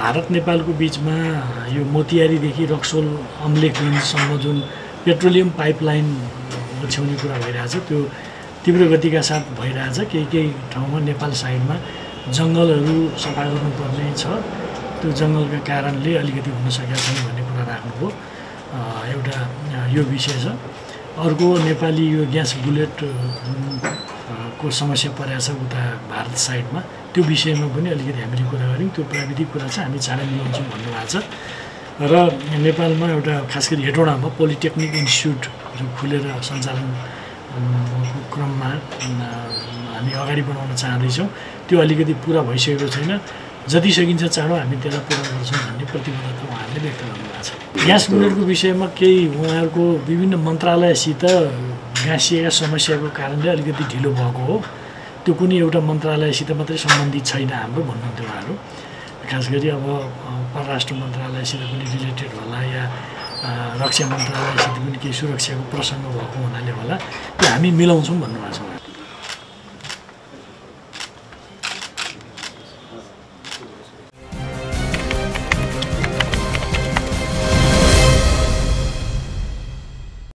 भारत नेपालको बिचमा यो मोतियारीदेखि रक्सोल अम्लेख रेन्जसम्म जुन पेट्रोलियम पाइपलाइन ओछ्याउने कुरा भइरहेछ त्यो तीव्र गतिका साथ भइरहेछ। केही केही ठाउँमा नेपाल साइडमा जङ्गलहरू सफा गर्नुपर्ने छ। त्यो जङ्गलका कारणले अलिकति हुन सकेका छैन भन्ने कुरा राख्नुभयो। एउटा यो विषय छ। अर्को नेपाली यो ग्यास बुलेट को समस्या परेको छ उता भारत साइडमा त्यो विषयमा पनि अलिकति हामीले कुरा गऱ्यौँ। त्यो प्राविधिक कुरा चाहिँ हामी चाँडै मिलाउँछौँ भन्नुभएको छ। र नेपालमा एउटा खास गरी हेटौँडामा पोलिटेक्निक इन्स्टिच्युट खुलेर सञ्चालन क्रममा हामी अगाडि बढाउन चाहँदैछौँ। त्यो अलिकति पुरा भइसकेको छैन। जति सकिन्छ चाँडो हामी त्यसलाई पुरा गर्छौँ भन्ने प्रतिबद्धता उहाँहरूले व्यक्त गर्नुभएको छ। ग्यास बुलेटको विषयमा केही उहाँहरूको विभिन्न मन्त्रालयसित गाँसिएका समस्याको कारणले अलिकति ढिलो भएको हो। त्यो कुनै एउटा मन्त्रालयसित मात्रै सम्बन्धित छैन हाम्रो भन्नुहुन्थ्यो उहाँहरू। खास गरी अब परराष्ट्र मन्त्रालयसित पनि रिलेटेड होला या रक्षा मन्त्रालयसित पनि केही सुरक्षाको प्रसङ्ग भएको हुनाले होला। त्यो हामी मिलाउँछौँ भन्नुभएको छ